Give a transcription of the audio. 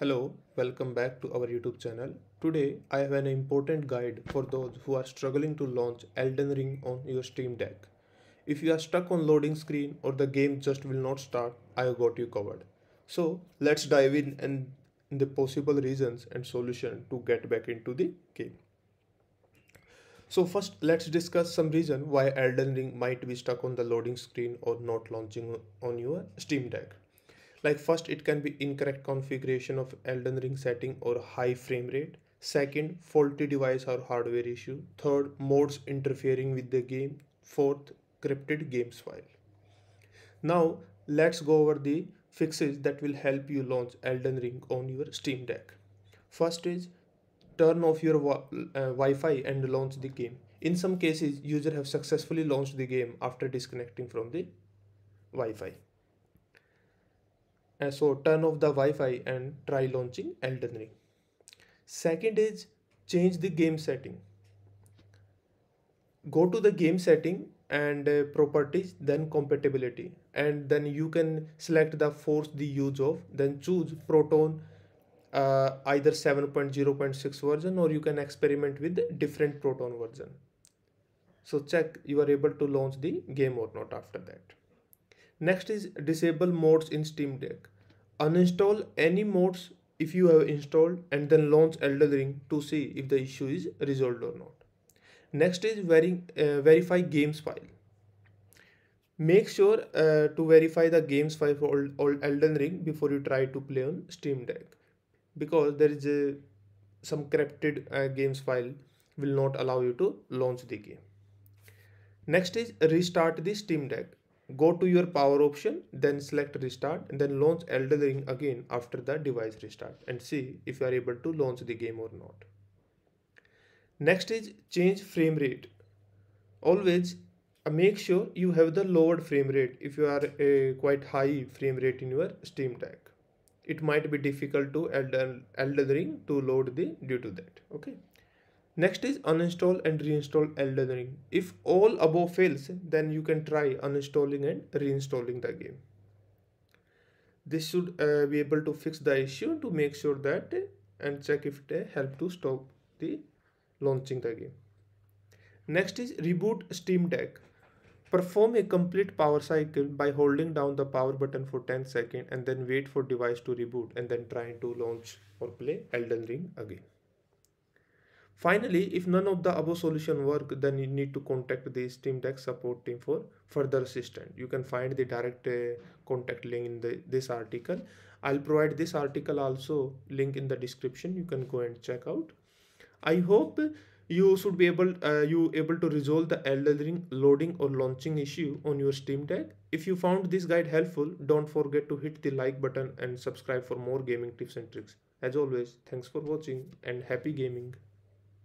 Hello, welcome back to our YouTube channel. Today I have an important guide for those who are struggling to launch Elden Ring on your Steam Deck. If you are stuck on loading screen or the game just will not start, I have got you covered. So let's dive in and the possible reasons and solution to get back into the game. So first let's discuss some reason why Elden Ring might be stuck on the loading screen or not launching on your Steam Deck. Like first, it can be incorrect configuration of Elden Ring setting or high frame rate. Second, faulty device or hardware issue. Third, mods interfering with the game. Fourth, corrupted games file. Now, let's go over the fixes that will help you launch Elden Ring on your Steam Deck. First is turn off your uh, Wi-Fi and launch the game. In some cases, user have successfully launched the game after disconnecting from the Wi-Fi. Uh, so turn off the Wi-Fi and try launching Elden Ring. Second is change the game setting. Go to the game setting and uh, properties then compatibility and then you can select the force the use of then choose proton uh, either 7.0.6 version or you can experiment with different proton version so check you are able to launch the game or not after that Next is disable mods in Steam Deck. Uninstall any mods if you have installed and then launch Elden Ring to see if the issue is resolved or not. Next is veri uh, verify games file. Make sure uh, to verify the games file for Elden Ring before you try to play on Steam Deck because there is a, some corrupted uh, games file will not allow you to launch the game. Next is restart the Steam Deck go to your power option then select restart and then launch Elden Ring again after the device restart and see if you are able to launch the game or not. Next is change frame rate. Always uh, make sure you have the lowered frame rate if you are a quite high frame rate in your steam deck. It might be difficult to Elden, Elden Ring to load the due to that okay Next is uninstall and reinstall Elden Ring. If all above fails, then you can try uninstalling and reinstalling the game. This should uh, be able to fix the issue to make sure that and check if it uh, help to stop the launching the game. Next is reboot Steam Deck. Perform a complete power cycle by holding down the power button for 10 seconds and then wait for device to reboot and then try to launch or play Elden Ring again. Finally, if none of the above solution work, then you need to contact the Steam Deck support team for further assistance. You can find the direct uh, contact link in the, this article. I'll provide this article also link in the description. You can go and check out. I hope you should be able uh, you able to resolve the Elden Ring loading or launching issue on your Steam Deck. If you found this guide helpful, don't forget to hit the like button and subscribe for more gaming tips and tricks. As always, thanks for watching and happy gaming.